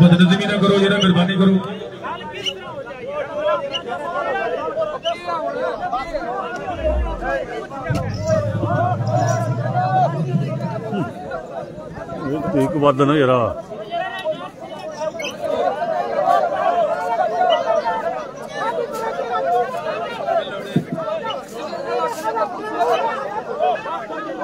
بدنت نہ کرو جا مربانی کرو ایک بات نہ یار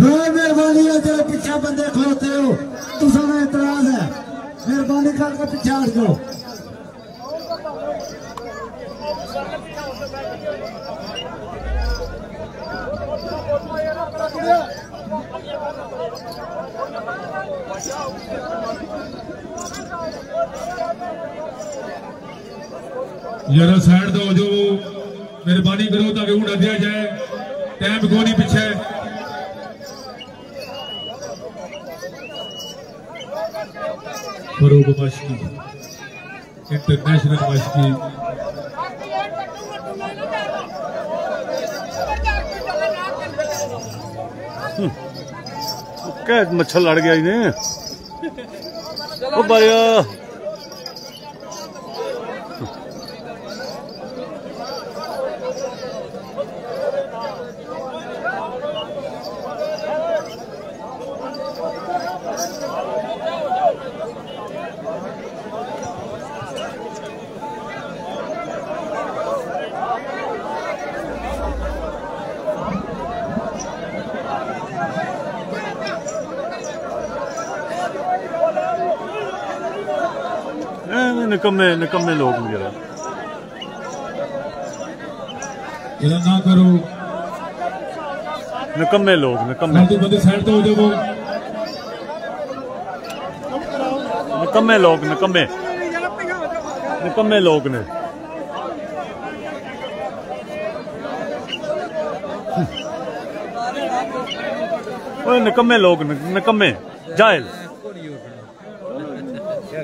ہاں، مہربانی ہے جڑے پیچھے بندے کھلوتے ہو۔ تو سب اعتراض ہے۔ مہربانی کر کے پیچھے ہٹ جاؤ۔ یارا سائڈ دو جو مہربانی کرو تاکہ اونڈا دیا جائے ٹائم کو نہیں پیچھے فروغ باشکی انٹرنیشنل باشکی مچھر لڑ گیا انہیں۔ نکمے نکمے لوگ میرا نہ کرو نکمے لوگ نکمے نکمے لوگ نکمے نکمے لوگ نے نکمے لوگ نکمے جائل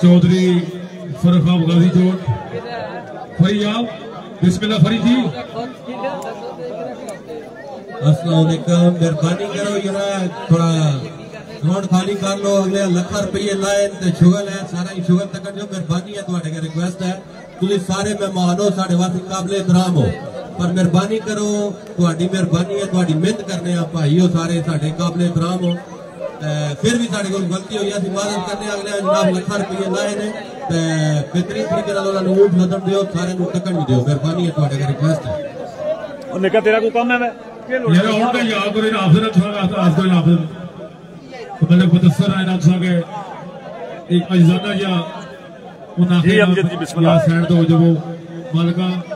چودھری فرفا غازی چوک جی فری آپ بسم اللہ فری جی۔ السلام علیکم، مہربانی کرو یار تھوڑا گراؤنڈ خالی کر لو، اگلے لکھا روپیے لائے تے شغل ہے سارا ہی شغل تک جو مہربانی ہے تواڈے کے ریکویسٹ ہے۔ تسی سارے مہمانوں ساڈے واسطے قابل احترام ہو۔ پر مربانی کرو تو آڈی مربانی ہے تو آڈی مند کرنے آپ آئیو سارے ساڑھے قابل اترام ہو پھر بھی ساڑھے کول غلطی ہوئی ہے اسی معذرت کرنے ہیں جناب لکھاں روپے لائے نے تے بہترین طریقے نال انہاں نوں اونٹ لدن دیو سارے نو تکن بھی دیو مربانی ہے تو آڈے دا ریکویسٹ ہے اور نکہ تیرا کو کم ہے میں یہ اونٹ تے یاد کرے نا حافظ تھوڑا حافظ کو آفزر تو بندے کو تصرا ہے نا سا کہ ایک اجزادہ یا انہاں جی ہم جی بسم اللہ سائیڈ تو جو مالکہ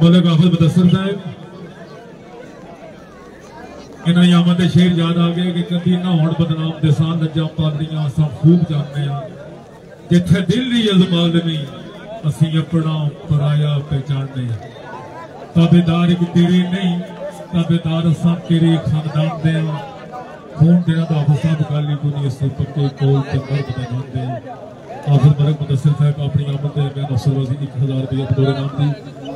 ਮਲਕ ਆਫਤ ਬਦਸਰ ਸਾਹਿਬ। ਇਹਨਾਂ ਯਾਮਤ ਦੇ ਸ਼ੇਰ ਯਾਦ ਆ ਗਏ ਕਿ ਕਦੀ ਨਾ ਹੋਣ ਬਦਨਾਮ ਦਿਸਾਂ ਨੱਜਾਂ ਪਾਦਰੀਆਂ ਅਸਾਂ ਖੂਬ ਜਾਣਦੇ ਆ। ਜਿੱਥੇ ਦਿਲ ਦੀ ਅਜ਼ਮਾਲ ਨਹੀਂ, ਅਸੀਂ ਆਪਣਾ ਪਰਾਇਆ ਪਹਿਚਾਣਦੇ ਆ। ਤਾਬੇਦਾਰ ਇੱਕ ਤੇਰੇ ਨਹੀਂ, ਤਾਬੇਦਾਰ ਅਸਾਂ ਤੇਰੇ ਖਾਨਦਾਨ ਦੇ ਆ। ਖੂਨ ਤੇਰਾ ਦਾ ਹਸਾਬ ਗਾਲੀ ਦੁਨੀਆ ਸੇ ਪੱਕੇ ਕੋਲ ਤੇ ਮਰਦ ਦਾ ਨਾਮ ਦੇ ਆਫਰ ਮਰਕ ਮੁਦਸਰ ਸਾਹਿਬ ਆਪਣੀ ਆਮਦ ਤੇ ਬਿਆਨ ਅਫਸਰ ਵਾਸੀ 1000 ਰੁਪਏ ਪੂਰੇ ਨਾਮ ਦੀ।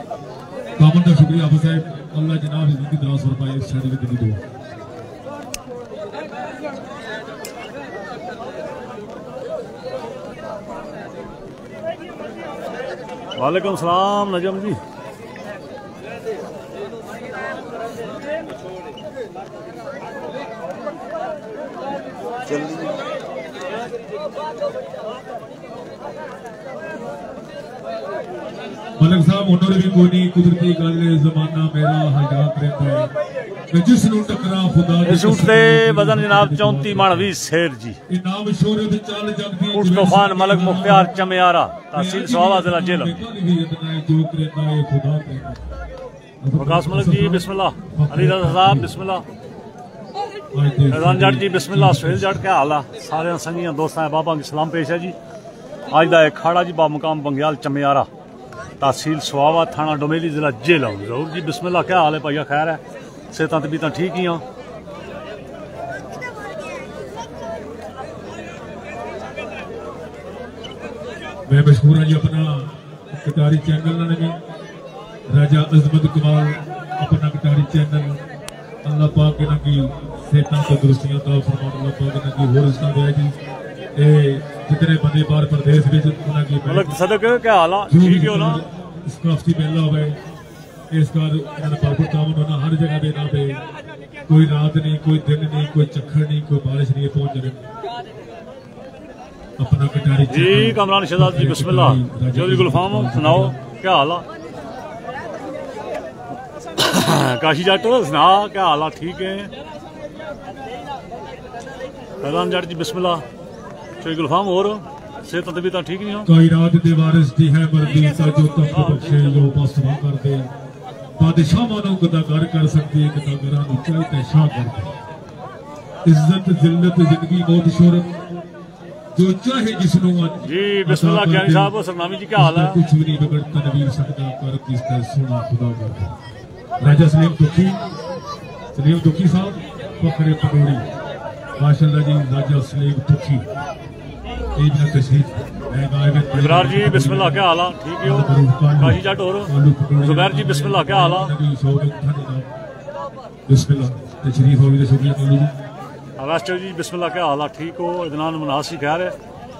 کامن کا شکریہ آفت صاحب۔ اللہ جناب زندگی دراز فرمائے، اس شہر کے دلی دعا۔ وعلیکم السلام، نجم جی۔ ملک صاحب انہوں نے بھی کوئی نہیں قدرتی گل زمانہ میرا حیات رہتا ہے جس نو ٹکرا خدا اس اٹھ دے وزن جناب چونتی مانوی سیر جی انعام شہرت چال جگ دی اٹھ طوفان ملک مختار چمیارا تحصیل سوابا ضلع جیلم جو کرتا ہے خدا کرتا وکاس ملک جی بسم اللہ علی رضا صاحب بسم اللہ فیضان جٹ جی بسم اللہ، سہیل جٹ، کیا حال ہے؟ سارے سنگیاں، دوستاں بابا کی سلام پیش ہے جی۔ آج دا ایک کھاڑا جی با مقام بنگیال چمیارا تحصیل سواوا، تھانہ ڈومیلی ضلع جیلم ضرور جی بسم اللہ، کیا حال ہے پائیا خیر ہے۔ صحتاں طبیعتاں ٹھیک ہی ہیں میں مشہور ہوں جی اپنا کٹاری چینل نے راجہ عظمت کمال، اپنا کٹاری چینل۔ اللہ پاک انہاں کی صحتاں تو درستیاں عطا فرمان اللہ پاک انہاں کی ہور اسنا دے جی اے جتنے بندے بار پردیس وچ انہاں کی ملک صدق کیا حال ہے جو بھی ٹھیک ہو نا اسکافتی میلہ ہوئے اس کا انہاں نے پاپر کامن ہونا ہر جگہ دے نا پہ کوئی رات نہیں کوئی دن نہیں کوئی چکھر نہیں کوئی بارش نہیں پہنچ جائے اپنا کٹاری جی کامران شہزاد جی بسم اللہ چودھری گلفام سناؤ کیا حال ہے کاشی جٹ سنا کیا حال ہے ٹھیک ہے فیضان جٹ جی بسم اللہ چودھری گلفام اور صحت طبیعت ٹھیک نہیں ہو کائنات دے وارث دی ہے مردی تا جو تخت بخشے جو بسوا کر دے بادشاہ مانو کدا کر کر سکتی ہے کدا گراں نو چاہتے شاہ کر دے عزت ذلت زندگی موت شہرت جو چاہے جس نو جی بسم اللہ کیانی صاحب سرنامی جی کیا حال ہے کچھ بھی نہیں بگڑتا نبی سکتا کر کس کا سونا خدا کر دے راجہ سلیم دکھی سلیم دکھی صاحب فخر پٹوڑی ماشاءاللہ جی راجہ سلیم دکھی عید نہ تشریف ابرار جی بسم اللہ کیا حال ٹھیک ہے ہو کاشی جٹ اور زبیر جی بسم اللہ کیا حال بسم اللہ تشریف ہوگی تو شکریہ کالو جی آگاسٹر جی بسم اللہ کیا حال ٹھیک ہو ادنان مناسی خیر ہے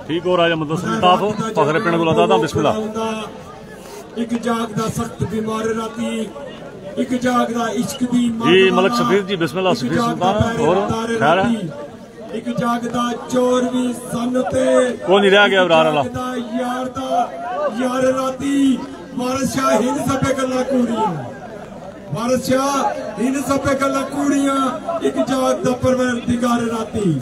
ٹھیک ہو راجہ مدد سلطاف فخر پنڈ گلا دادا بسم اللہ ایک جاگ دا سخت بیمار راتی ایک جاگ دا عشق دی جی ملک سفیر جی بسم اللہ سفیر سلطان اور خیر ہے ایک جاگ دا چور بھی سن تے کون نہیں رہ گیا ابرار اللہ دا یار دا یار راتی وارث شاہ ہند سبے گلا کوڑیاں وارث شاہ ہند سبے گلا کوڑیاں ایک جاگ دا پروردگار راتی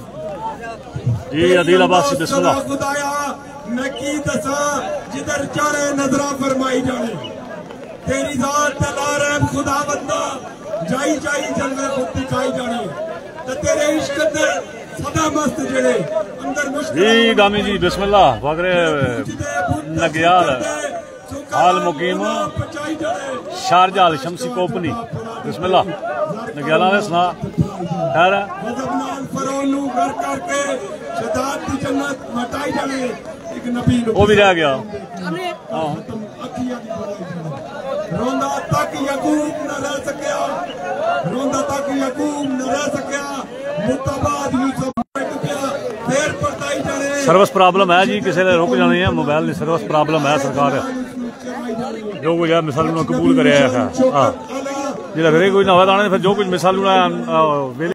جی عدیل عباس جی بسم اللہ خدایا میں کی دساں جدھر نظرہ فرمائی جانے تیری ذات تلا رحم خدا بندہ جائی جائی جلوے خود دکھائی جانے تے تیرے عشق دے سدا مست جڑے اندر مشکل جی گامی جی بسم اللہ فخر نگیال حال مقیم۔ شارجہ الشمسی کوپنی بسم اللہ۔ نگیالہ نے سنا۔ خیر۔ غضب نال فرعون نو گھر کر کے شداد دی جنت مٹائی جانے۔ ایک نبی وہ بھی رہ گیا۔ ہاں دی بڑائی جانے روندا تک یعقوب نہ رہ سکیا روندا تک یعقوب نہ رہ سکیا متباد یوسف مٹ گیا پھر پڑتائی جانے سروس پرابلم ہے جی کسی نے رک جانی ہے موبائل کی سروس پرابلم ہے سرکار جو کچھ ہے مثال انہوں نے قبول کرے ہے ہاں جی پھر کوئی نہ ہوئے تو آنے پھر جو